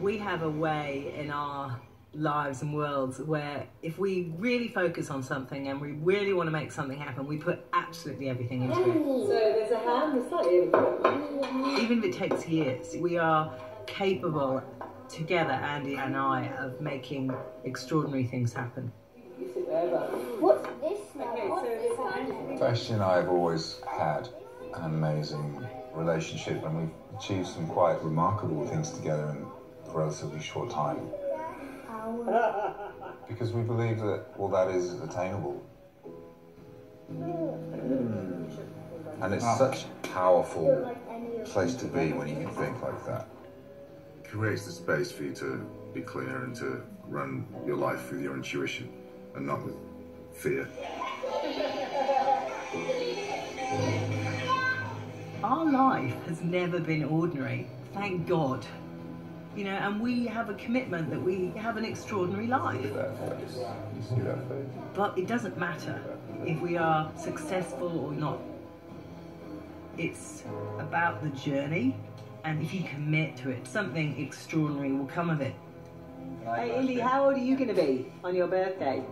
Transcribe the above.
we have a way in our lives and worlds where if we really focus on something and we really want to make something happen, we put absolutely everything into it. So there's a hand, it's slightly Even if it takes years, we are capable together, Andy and I, of making extraordinary things happen. You. What's this now? Okay, What's so this it's one? Vashti and I have always had an amazing relationship, and we've achieved some quite remarkable things together in a relatively short time. Because we believe that all that is attainable. Hmm. And it's such a powerful place to be when you can think like that. creates the space for you to be clear and to run your life with your intuition and not with fear. Our life has never been ordinary, thank God. You know, and we have a commitment that we have an extraordinary life. But it doesn't matter if we are successful or not. It's about the journey, and if you commit to it, something extraordinary will come of it. Hey, Indy, how old are you going to be on your birthday?